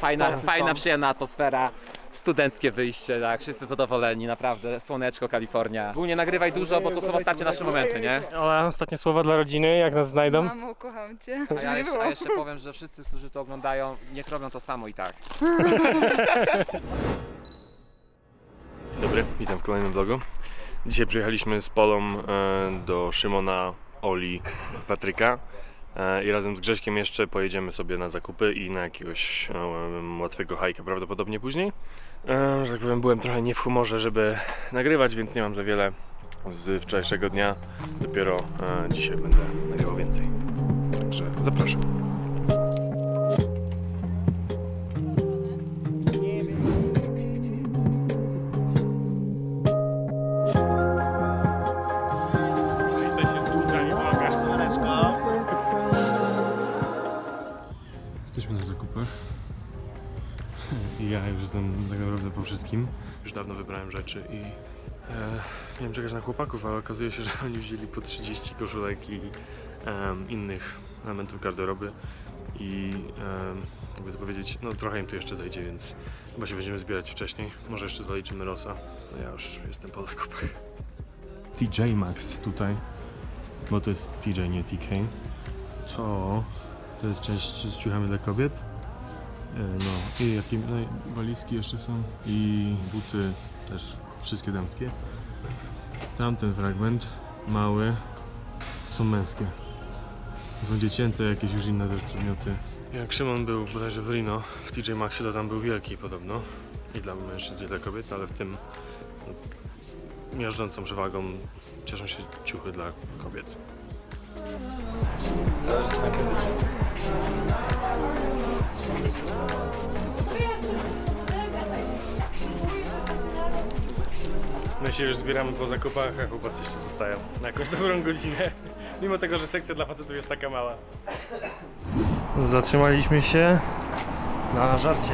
Fajna, fajna są. przyjemna atmosfera. Studenckie wyjście, tak, wszyscy zadowoleni, naprawdę, słoneczko, Kalifornia. Ogólnie nagrywaj dużo, bo to są ostatnie nasze momenty, nie? Ola, ostatnie słowa dla rodziny, jak nas znajdą. Mamo, kocham cię. A ja jeszcze, a jeszcze powiem, że wszyscy, którzy to oglądają, niech robią to samo i tak. Dobry, witam w kolejnym vlogu. Dzisiaj przyjechaliśmy z Polą e, do Szymona, Oli, Patryka i razem z Grześkiem jeszcze pojedziemy sobie na zakupy i na jakiegoś e, łatwego hajka prawdopodobnie później. E, że tak powiem, byłem trochę nie w humorze, żeby nagrywać, więc nie mam za wiele z wczorajszego dnia. Dopiero e, dzisiaj będę nagrywał więcej. Także zapraszam. I ja już jestem tak naprawdę po wszystkim. Już dawno wybrałem rzeczy i e, miałem czekać na chłopaków, ale okazuje się, że oni wzięli po 30 koszulek i em, innych elementów garderoby. I em, jakby to powiedzieć, no trochę im tu jeszcze zajdzie, więc chyba się będziemy zbierać wcześniej. Może jeszcze zaliczymy Rosa. No ja już jestem po zakupach. TJ Maxx tutaj, bo to jest TJ, nie TK. To to jest część z ciuchami dla kobiet. E, No i jakie no, walizki jeszcze są i buty też wszystkie damskie. Tamten fragment mały są męskie. Są dziecięce jakieś już inne też przedmioty. Jak Szymon był bodajże w Rino, w TJ Maxie to tam był wielki podobno. I dla mężczyzn, i dla kobiet, ale w tym no, miażdżącą przewagą cieszą się ciuchy dla kobiet. Się już zbieramy po zakupach, a chłopacy jeszcze zostają na jakąś dobrą godzinę. Mimo tego, że sekcja dla facetów jest taka mała. Zatrzymaliśmy się na żarcie.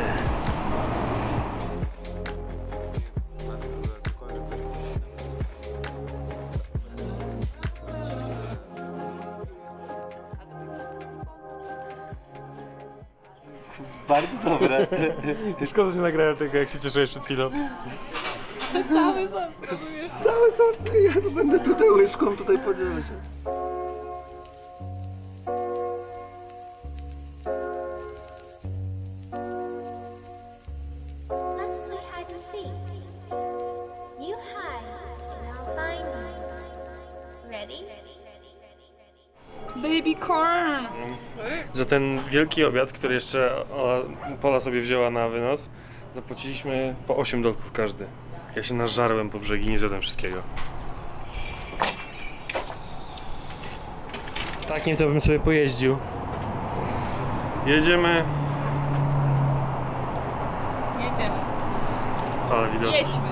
Bardzo dobre. Szkoda, że nagrałem tego, jak się cieszyłeś przed chwilą. Cały sos, ja tu będę tutaj łyżką tutaj podzielę się. Let's play hide and seek. You hide, and I'll find you. Ready? Baby corn! Za ten wielki obiad, który jeszcze Ola, Pola sobie wzięła na wynos, zapłaciliśmy po 8 dolków każdy. Ja się nażarłem po brzegi, nie zjadłem wszystkiego. Takim to bym sobie pojeździł. Jedziemy. Jedziemy. Ale widocznie. Jedźmy.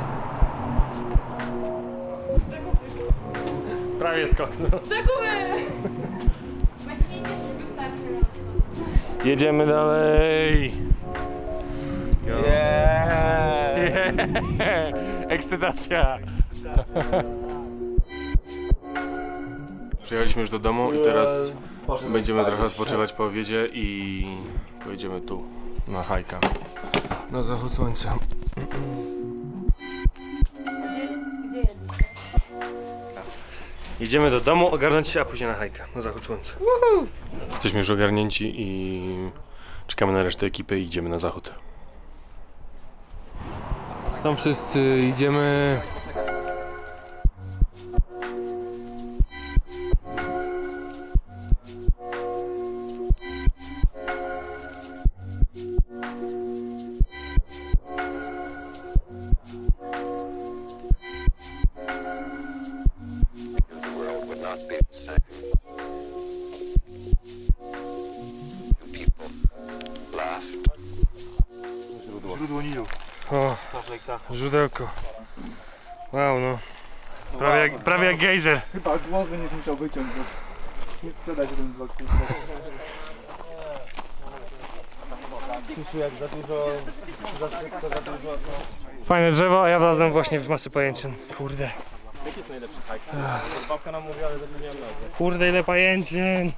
Prawie skoknął. Zakupy! Jedziemy dalej. Yeah. Ekscytacja. Przyjechaliśmy już do domu i teraz Poszedłem będziemy trochę odpoczywać po obiedzie i pojedziemy tu na hajka. Na zachód słońca. Jedziemy do domu, ogarnąć się, a później na hajka, na zachód słońca. Jesteśmy już ogarnięci i czekamy na resztę ekipy i idziemy na zachód. Tam wszyscy idziemy. Źródło źródełko. Wow, no. Prawie jak, prawie jak gejzer. Chyba głos będziesz musiał wyciąć, bo nie sprzedać ten blok. Krzysiu, jak za dużo, za szybko, za dużo. Fajne drzewo, a ja wlazłem właśnie w masę pajęczyn. Kurde. Jaki jest najlepszy hajk? Babka nam mówi, ale zapomniałem nazwę. Kurde, ile pajęczyn.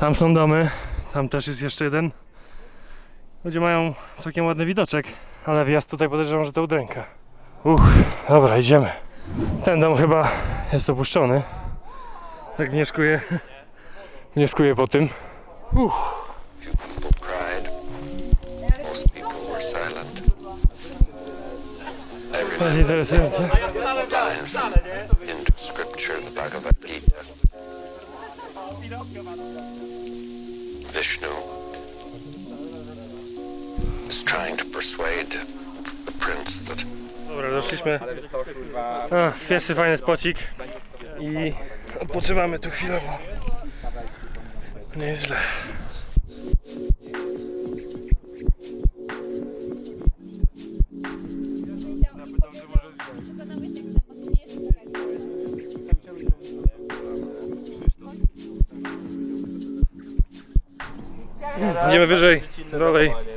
Tam są domy. Tam też jest jeszcze jeden. Ludzie mają całkiem ładny widoczek, ale wjazd tutaj podejrzewam, że to udręka. Uch, dobra, idziemy. Ten dom chyba jest opuszczony. Tak wnioskuję. Wnioskuję po tym. Uch. Bardzo interesujące. Vishnu is trying to persuade the prince that Dobra, doszliśmy. A, pierwszy fajny spocik. I odpoczywamy tu chwilowo. Nie jest źle. Idziemy wyżej, dalej.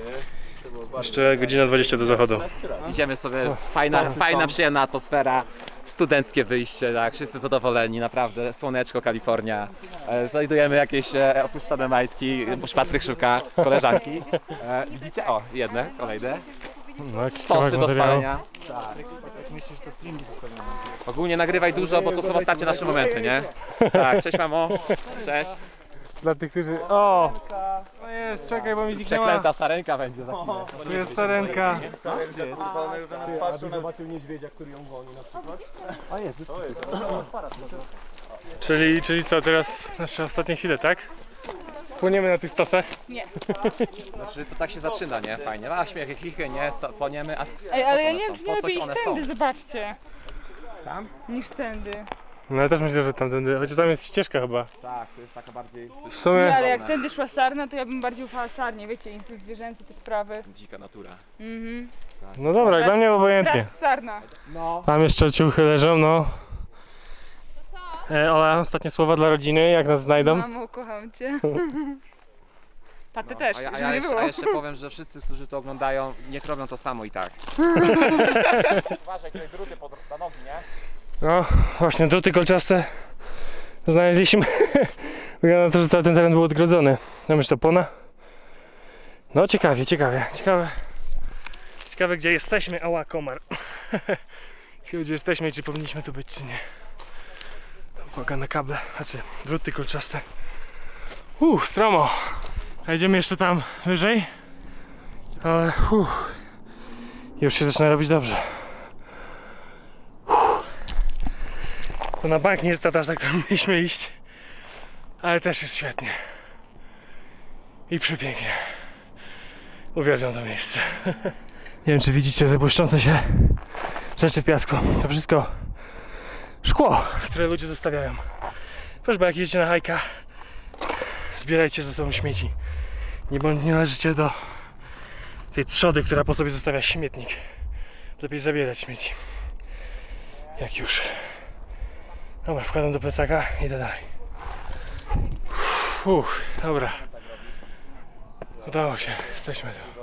Jeszcze godzina 20 do zachodu. Idziemy sobie, fajna, fajna, przyjemna atmosfera, studenckie wyjście, tak, wszyscy zadowoleni, naprawdę, słoneczko, Kalifornia. E, Znajdujemy jakieś e, opuszczone majtki, bo Patryk szuka koleżanki. E, Widzicie? O, jedne, kolejne. No, jakiś kawałek Tosty do materiału. spalenia. Tak. Ogólnie nagrywaj dużo, bo to są ostatnie nasze momenty, nie? Tak, cześć mamo. Cześć. Dla tych, którzy... O! No jest, czekaj, bo mi zniknęła. Przeklęta starenka będzie za chwilę. Tu jest sarenka. Zobaczył niedźwiedzia, który ją goni na przykład. Czyli, czyli co, teraz nasze ostatnie chwile, tak? Spłoniemy na tych stosach. Znaczy to tak się zaczyna, nie? Fajnie. A śmiechy, chichy, nie? Płoniemy, a Ej, ale ja nie wiem, czy nie lepiej iść tędy, zobaczcie. Tam? Niż tędy. No ja też myślę, że tamtędy, chociaż tam jest ścieżka chyba. Tak, to jest taka bardziej W Nie, sumie... ale jak tędy szła sarna, to ja bym bardziej ufała sarnie, wiecie, instynkt zwierzęcy, te sprawy. dzika natura. Mhm. No dobra, dla mnie obojętnie. Teraz sarna. No. Tam jeszcze ciuchy leżą, no. E, Ola, ostatnie słowa dla rodziny, jak nas znajdą. Mamo, kocham cię. Taty No, też, a, ja, a, ja nie jeszcze, było. a jeszcze powiem, że wszyscy, którzy to oglądają, niech robią to samo i tak. Uważaj, tutaj druty pod na nogi, nie? No, właśnie druty kolczaste znaleźliśmy. Wygląda na to, że cały ten teren był odgrodzony. Tam jeszcze pona. No ciekawie, ciekawie, ciekawe. Ciekawe gdzie jesteśmy, ała komar. ciekawe gdzie jesteśmy i czy powinniśmy tu być, czy nie. Uwaga na kable, znaczy druty kolczaste. Uff, stromo. A idziemy jeszcze tam wyżej. Ale uff, już się zaczyna robić dobrze. To na bank nie jest ta trasa, którą mieliśmy iść. Ale też jest świetnie. I przepięknie. Uwielbiam to miejsce. Nie wiem, czy widzicie te błyszczące się rzeczy w piasku. To wszystko szkło, które ludzie zostawiają. Proszę, jak jedziecie na hajka, zbierajcie ze sobą śmieci. Nie bądź nie należycie do tej trzody, która po sobie zostawia śmietnik. Lepiej zabierać śmieci. Jak już. Dobra, wkładam do plecaka i idę dalej. Uff, dobra. Udało się, jesteśmy tu.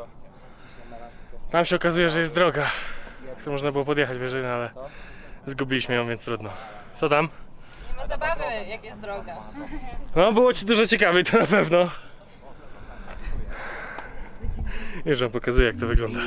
Tam się okazuje, że jest droga, którą można było podjechać wyżej, no ale zgubiliśmy ją, więc trudno. Co tam? Nie ma zabawy, jak jest droga. No, było ci dużo ciekawiej, to na pewno. Już wam pokazuję, jak to wygląda.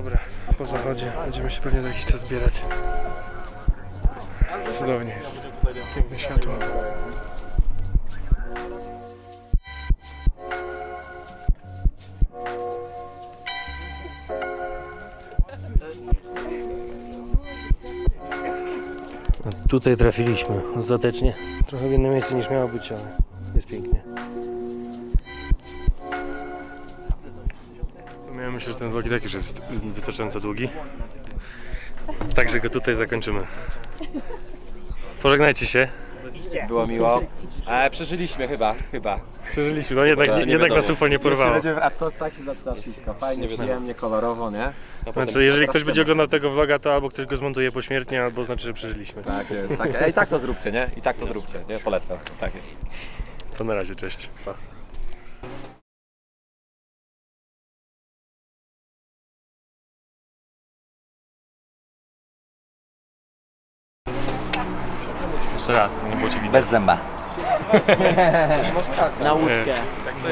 Dobra, po zachodzie będziemy się pewnie za jakiś czas zbierać. Cudownie jest. Piękne światło. Tutaj trafiliśmy ostatecznie. Trochę w inne miejsce niż miało być, ale myślę, że ten vlog i tak już jest wystarczająco długi. Także go tutaj zakończymy. Pożegnajcie się. Było miło. E, przeżyliśmy chyba, chyba. Przeżyliśmy, no jednak, nie jednak nas UFO nie porwało. A to tak się zaczyna wszystko. Fajnie, przyjemnie, kolorowo, nie? Znaczy, jeżeli ktoś będzie oglądał tego vloga, to albo ktoś go zmontuje pośmiertnie, albo znaczy, że przeżyliśmy. Tak jest, tak. Ej, tak to zróbcie, nie? I tak to zróbcie, nie? Polecam. Tak jest. To na razie, cześć. Pa. Jeszcze raz, nie było ci widać. Bez zęba. Na łódkę.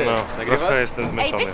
No, trochę jestem zmęczony.